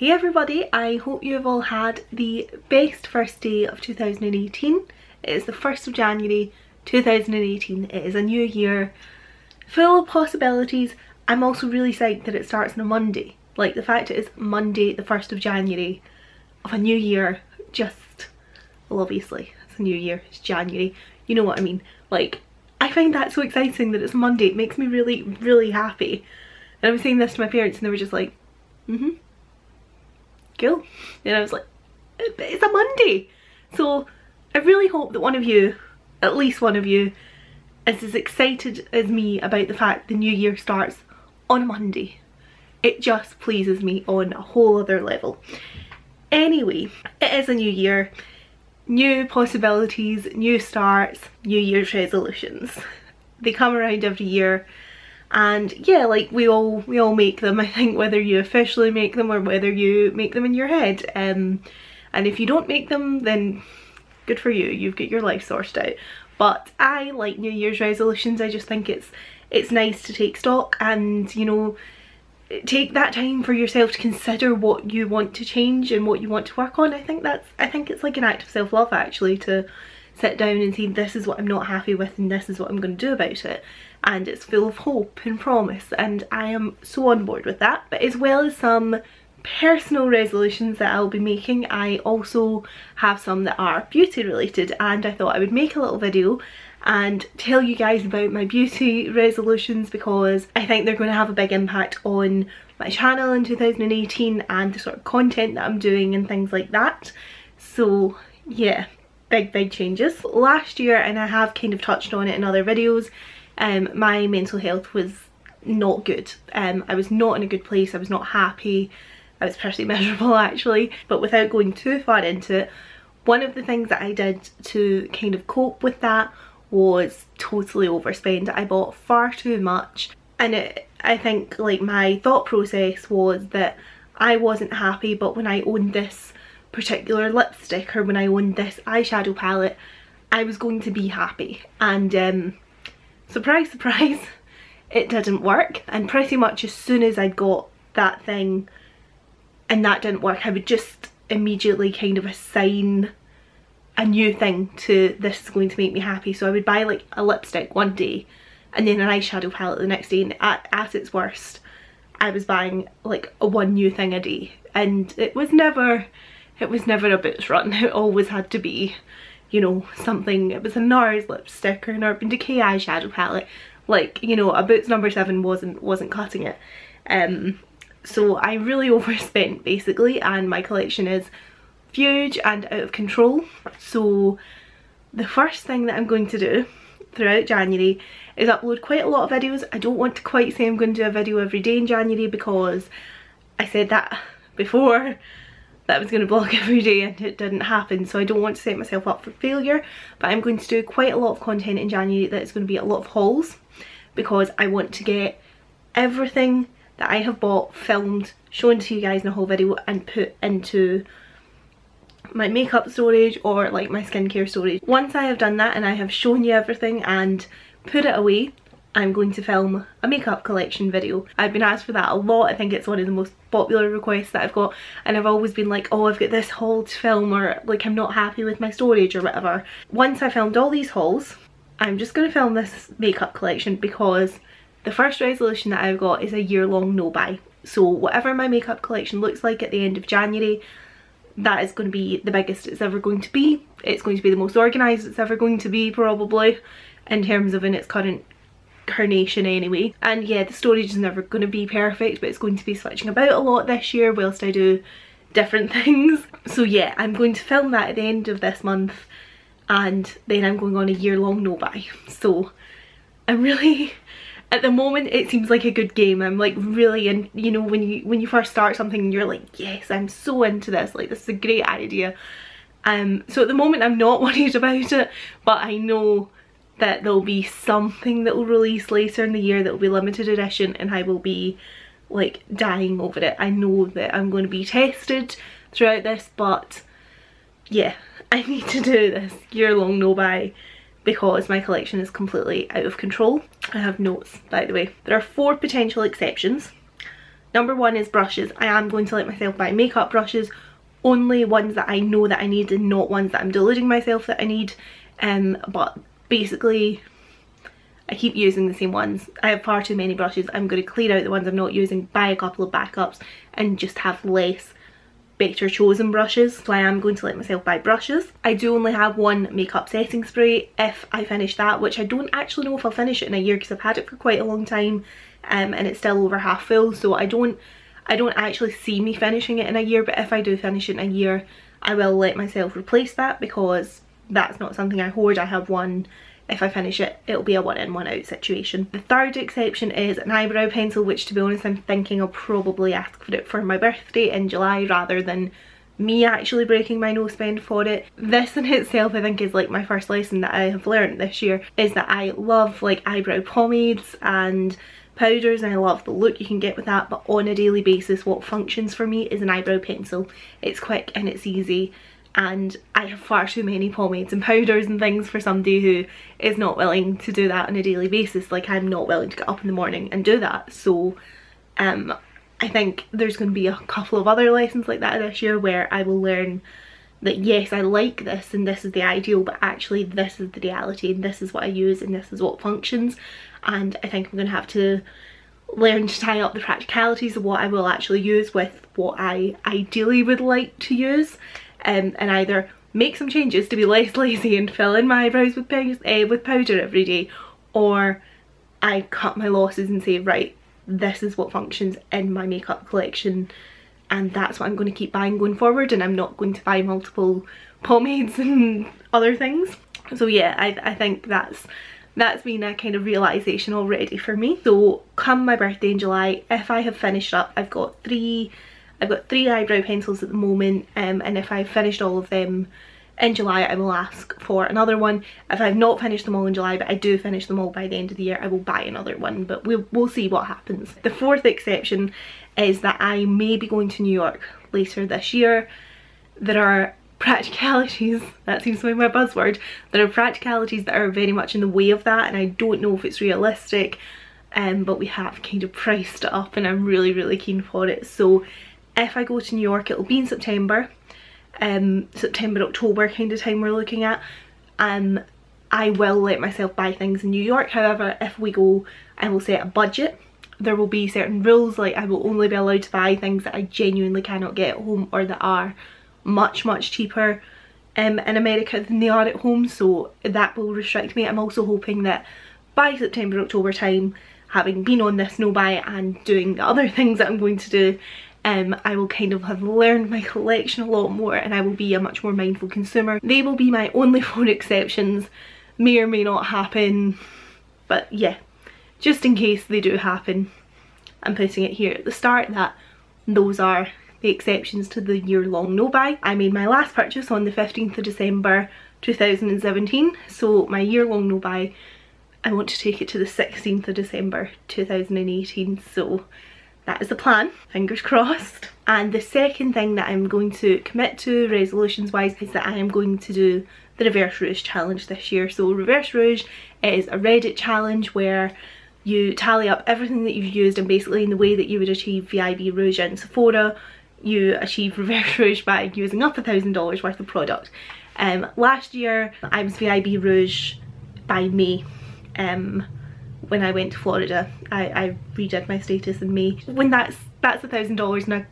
Hey everybody, I hope you've all had the best first day of 2018. It is the 1st of January 2018. It is a new year full of possibilities. I'm also really psyched that it starts on a Monday. Like the fact it is Monday the 1st of January of a new year just, well obviously it's a new year, it's January, you know what I mean. Like I find that so exciting that it's Monday, it makes me really, really happy. And I was saying this to my parents and they were just like, mm-hmm cool. And I was like, it's a Monday. So I really hope that one of you, at least one of you, is as excited as me about the fact the new year starts on Monday. It just pleases me on a whole other level. Anyway, it is a new year, new possibilities, new starts, new year's resolutions. They come around every year and yeah like we all we all make them I think whether you officially make them or whether you make them in your head. Um, and if you don't make them then good for you. You've got your life sorted out. But I like New Year's resolutions. I just think it's it's nice to take stock and you know take that time for yourself to consider what you want to change and what you want to work on. I think that's I think it's like an act of self-love actually to sit down and see this is what I'm not happy with and this is what I'm going to do about it and it's full of hope and promise and I am so on board with that. But as well as some personal resolutions that I'll be making, I also have some that are beauty related and I thought I would make a little video and tell you guys about my beauty resolutions because I think they're going to have a big impact on my channel in 2018 and the sort of content that I'm doing and things like that. So yeah, big big changes. Last year, and I have kind of touched on it in other videos, um, my mental health was not good. Um, I was not in a good place, I was not happy, I was pretty miserable actually. But without going too far into it, one of the things that I did to kind of cope with that was totally overspend. I bought far too much and it, I think like my thought process was that I wasn't happy but when I owned this particular lipstick or when I owned this eyeshadow palette I was going to be happy and um, surprise surprise. It didn't work and pretty much as soon as I got that thing and that didn't work I would just immediately kind of assign a new thing to this is going to make me happy. So I would buy like a lipstick one day and then an eyeshadow palette the next day and at, at its worst I was buying like a one new thing a day. And it was never it was never a boots run. It always had to be you know, something, it was a NARS lipstick or an Urban Decay eyeshadow palette. Like, you know, a Boots number 7 wasn't, wasn't cutting it. Um, so I really overspent basically and my collection is huge and out of control. So the first thing that I'm going to do throughout January is upload quite a lot of videos. I don't want to quite say I'm going to do a video every day in January because I said that before that I was going to blog every day and it didn't happen so I don't want to set myself up for failure but I'm going to do quite a lot of content in January that is going to be a lot of hauls because I want to get everything that I have bought filmed shown to you guys in a whole video and put into my makeup storage or like my skincare storage. Once I have done that and I have shown you everything and put it away I'm going to film a makeup collection video. I've been asked for that a lot. I think it's one of the most popular requests that I've got and I've always been like, oh, I've got this haul to film or like I'm not happy with my storage or whatever. Once I filmed all these hauls, I'm just going to film this makeup collection because the first resolution that I've got is a year-long no-buy. So whatever my makeup collection looks like at the end of January, that is going to be the biggest it's ever going to be. It's going to be the most organised it's ever going to be probably in terms of in its current carnation anyway. And yeah, the storage is never going to be perfect, but it's going to be switching about a lot this year whilst I do different things. So yeah, I'm going to film that at the end of this month and then I'm going on a year long no buy. So I'm really, at the moment it seems like a good game. I'm like really and you know when you when you first start something you're like yes I'm so into this like this is a great idea. Um, so at the moment I'm not worried about it but I know that there'll be something that will release later in the year that will be limited edition and I will be like dying over it. I know that I'm going to be tested throughout this but yeah I need to do this year long no buy because my collection is completely out of control. I have notes by the way. There are four potential exceptions Number one is brushes. I am going to let myself buy makeup brushes, only ones that I know that I need and not ones that I'm deluding myself that I need. Um, but basically I keep using the same ones. I have far too many brushes. I'm going to clear out the ones I'm not using, buy a couple of backups and just have less better chosen brushes. So I am going to let myself buy brushes. I do only have one makeup setting spray if I finish that, which I don't actually know if I'll finish it in a year because I've had it for quite a long time um, and it's still over half full. So I don't, I don't actually see me finishing it in a year, but if I do finish it in a year, I will let myself replace that because that's not something I hoard. I have one if I finish it, it'll be a one in, one out situation. The third exception is an eyebrow pencil, which to be honest, I'm thinking I'll probably ask for it for my birthday in July rather than me actually breaking my no spend for it. This in itself I think is like my first lesson that I have learned this year is that I love like eyebrow pomades and powders and I love the look you can get with that but on a daily basis what functions for me is an eyebrow pencil. It's quick and it's easy and I have far too many pomades and powders and things for somebody who is not willing to do that on a daily basis. Like I'm not willing to get up in the morning and do that. So um I think there's going to be a couple of other lessons like that this year where I will learn that yes I like this and this is the ideal but actually this is the reality and this is what I use and this is what functions. And I think I'm going to have to learn to tie up the practicalities of what I will actually use with what I ideally would like to use um, and either make some changes to be less lazy and fill in my eyebrows with, uh, with powder every day or I cut my losses and say right this is what functions in my makeup collection and that's what I'm going to keep buying going forward and I'm not going to buy multiple pomades and other things. So yeah, I, I think that's that's been a kind of realisation already for me. So come my birthday in July, if I have finished up, I've got three I've got three eyebrow pencils at the moment um, and if I've finished all of them in July I will ask for another one. If I've not finished them all in July but I do finish them all by the end of the year I will buy another one but we'll, we'll see what happens. The fourth exception is that I may be going to New York later this year. There are practicalities, that seems to be my buzzword, there are practicalities that are very much in the way of that and I don't know if it's realistic um, but we have kind of priced it up and I'm really really keen for it so if I go to New York it'll be in September um, September October kind of time we're looking at. Um, I will let myself buy things in New York. However if we go I will set a budget. There will be certain rules like I will only be allowed to buy things that I genuinely cannot get at home or that are much much cheaper um, in America than they are at home. So that will restrict me. I'm also hoping that by September October time having been on this no buy and doing the other things that I'm going to do um, I will kind of have learned my collection a lot more and I will be a much more mindful consumer. They will be my only phone exceptions, may or may not happen, but yeah, just in case they do happen, I'm putting it here at the start that those are the exceptions to the year-long no-buy. I made my last purchase on the 15th of December 2017, so my year-long no-buy, I want to take it to the 16th of December 2018, so that is the plan, fingers crossed. And the second thing that I'm going to commit to resolutions wise is that I am going to do the Reverse Rouge challenge this year. So Reverse Rouge is a Reddit challenge where you tally up everything that you've used and basically in the way that you would achieve VIB Rouge in Sephora, you achieve Reverse Rouge by using up a thousand dollars worth of product. Um, last year I was VIB Rouge by May. Um, when I went to Florida. I, I redid my status in May. When that's that's a thousand dollars in a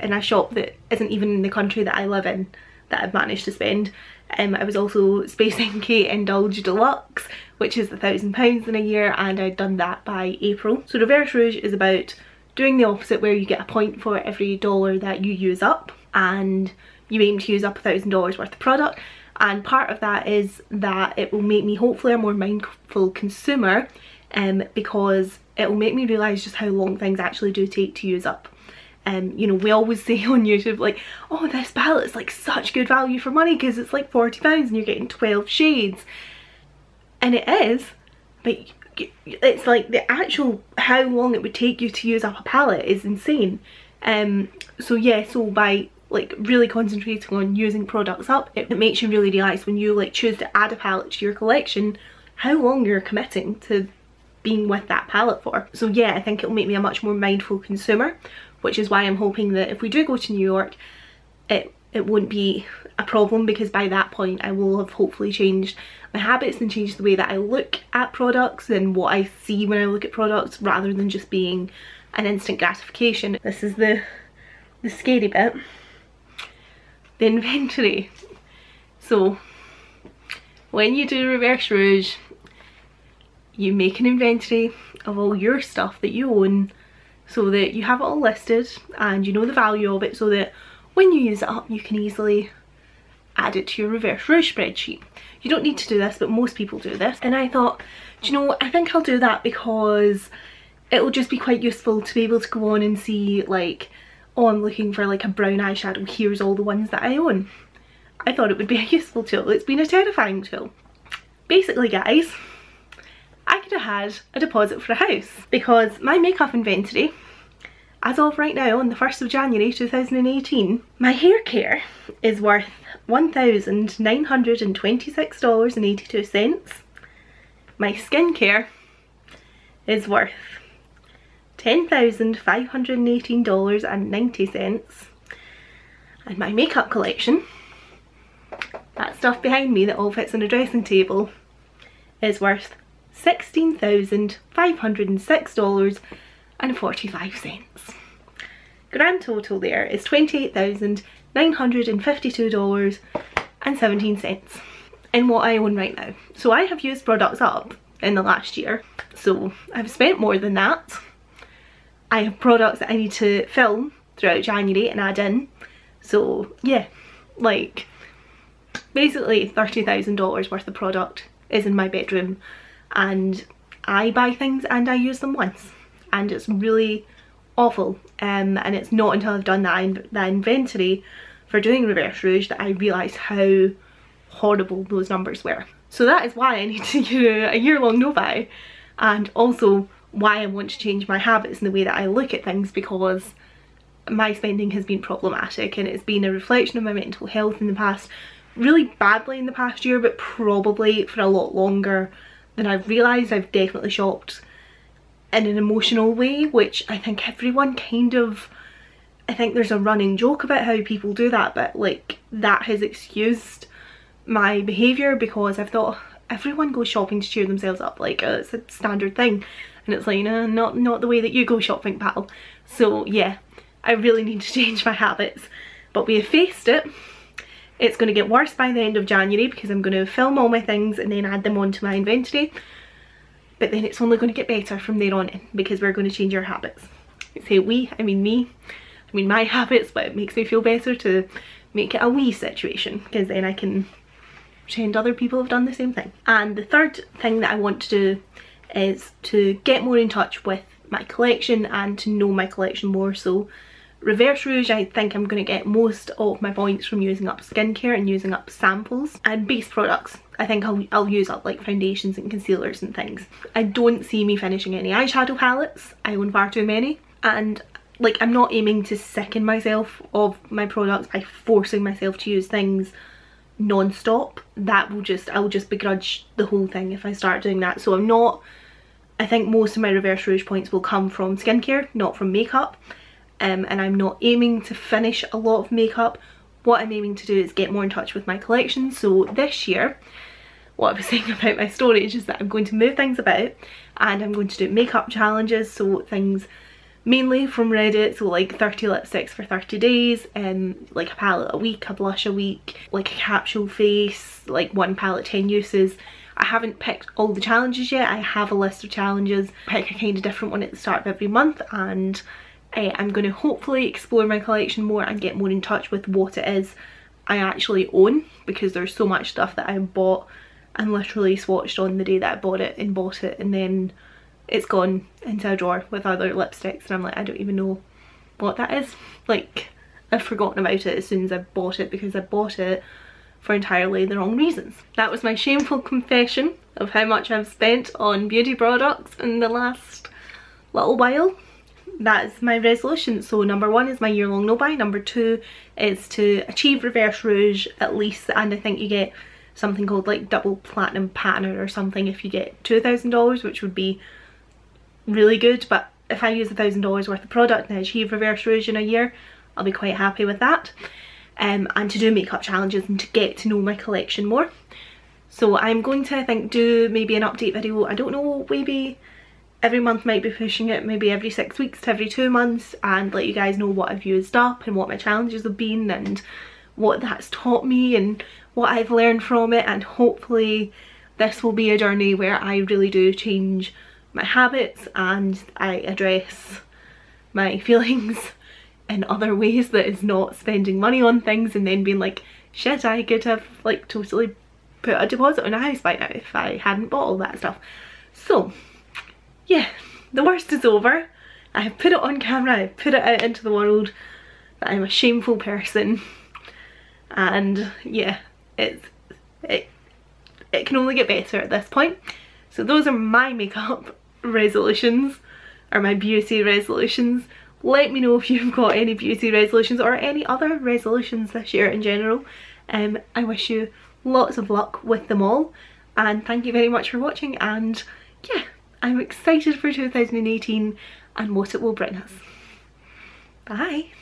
in a shop that isn't even in the country that I live in that I've managed to spend. Um, I was also Space NK Indulge Deluxe, which is a thousand pounds in a year, and I'd done that by April. So Reverse Rouge is about doing the opposite where you get a point for every dollar that you use up, and you aim to use up a thousand dollars worth of product. And part of that is that it will make me hopefully a more mindful consumer um, because it will make me realise just how long things actually do take to use up. Um, you know, we always say on YouTube like, oh this palette is like such good value for money because it's like 40 pounds and you're getting 12 shades. And it is, but it's like the actual how long it would take you to use up a palette is insane. Um, so yeah, so by like really concentrating on using products up, it, it makes you really realise when you like choose to add a palette to your collection how long you're committing to being with that palette for. So yeah, I think it'll make me a much more mindful consumer, which is why I'm hoping that if we do go to New York, it, it won't be a problem because by that point I will have hopefully changed my habits and changed the way that I look at products and what I see when I look at products rather than just being an instant gratification. This is the, the scary bit. The inventory. So when you do reverse rouge, you make an inventory of all your stuff that you own so that you have it all listed and you know the value of it so that when you use it up you can easily add it to your reverse rouge spreadsheet. You don't need to do this but most people do this and I thought do you know I think I'll do that because it'll just be quite useful to be able to go on and see like oh I'm looking for like a brown eyeshadow here's all the ones that I own. I thought it would be a useful tool. It's been a terrifying tool. Basically guys I could have had a deposit for a house because my makeup inventory as of right now on the 1st of January 2018 my hair care is worth $1,926.82 my skincare is worth $10,518.90 and my makeup collection that stuff behind me that all fits on a dressing table is worth $16,506.45. Grand total there is $28,952.17 in what I own right now. So I have used products up in the last year. So I've spent more than that. I have products that I need to film throughout January and add in. So yeah, like basically $30,000 worth of product is in my bedroom and I buy things and I use them once and it's really awful um, and it's not until I've done that, in that inventory for doing reverse rouge that I realise how horrible those numbers were. So that is why I need to do a year-long no-buy and also why I want to change my habits and the way that I look at things because my spending has been problematic and it's been a reflection of my mental health in the past really badly in the past year but probably for a lot longer than I've realised I've definitely shopped in an emotional way which I think everyone kind of I think there's a running joke about how people do that but like that has excused my behaviour because I've thought everyone goes shopping to cheer themselves up like uh, it's a standard thing. And it's like no not not the way that you go shopping pal. So yeah I really need to change my habits. But we have faced it it's going to get worse by the end of January because I'm going to film all my things and then add them onto my inventory. But then it's only going to get better from there on in because we're going to change our habits. I say we, I mean me. I mean my habits, but it makes me feel better to make it a we situation because then I can pretend other people have done the same thing. And the third thing that I want to do is to get more in touch with my collection and to know my collection more so Reverse Rouge, I think I'm going to get most of my points from using up skincare and using up samples. And base products, I think I'll, I'll use up like foundations and concealers and things. I don't see me finishing any eyeshadow palettes. I own far too many. And like I'm not aiming to sicken myself of my products by forcing myself to use things non-stop. That will just, I'll just begrudge the whole thing if I start doing that. So I'm not, I think most of my Reverse Rouge points will come from skincare, not from makeup um, and I'm not aiming to finish a lot of makeup. What I'm aiming to do is get more in touch with my collection. So this year, what I was saying about my storage is that I'm going to move things about and I'm going to do makeup challenges. So things mainly from Reddit, so like 30 lipsticks for 30 days, and um, like a palette a week, a blush a week, like a capsule face, like one palette 10 uses. I haven't picked all the challenges yet, I have a list of challenges. Pick a kind of different one at the start of every month and uh, I'm going to hopefully explore my collection more and get more in touch with what it is I actually own because there's so much stuff that I bought and literally swatched on the day that I bought it and bought it and then it's gone into a drawer with other lipsticks and I'm like I don't even know what that is like I've forgotten about it as soon as I bought it because I bought it for entirely the wrong reasons. That was my shameful confession of how much I've spent on beauty products in the last little while that's my resolution. So number one is my year long no buy. Number two is to achieve reverse rouge at least and I think you get something called like double platinum patina or something if you get $2,000 which would be really good but if I use a thousand dollars worth of product and I achieve reverse rouge in a year I'll be quite happy with that um, and to do makeup challenges and to get to know my collection more so I'm going to I think do maybe an update video I don't know maybe every month might be pushing it maybe every six weeks to every two months and let you guys know what I've used up and what my challenges have been and what that's taught me and what I've learned from it and hopefully this will be a journey where I really do change my habits and I address my feelings in other ways that is not spending money on things and then being like shit I could have like totally put a deposit on a house by now if I hadn't bought all that stuff. So yeah, the worst is over. I have put it on camera, I put it out into the world that I'm a shameful person and yeah, it's it, it can only get better at this point. So those are my makeup resolutions or my beauty resolutions. Let me know if you've got any beauty resolutions or any other resolutions this year in general. Um, I wish you lots of luck with them all and thank you very much for watching and yeah I'm excited for 2018 and what it will bring us. Bye!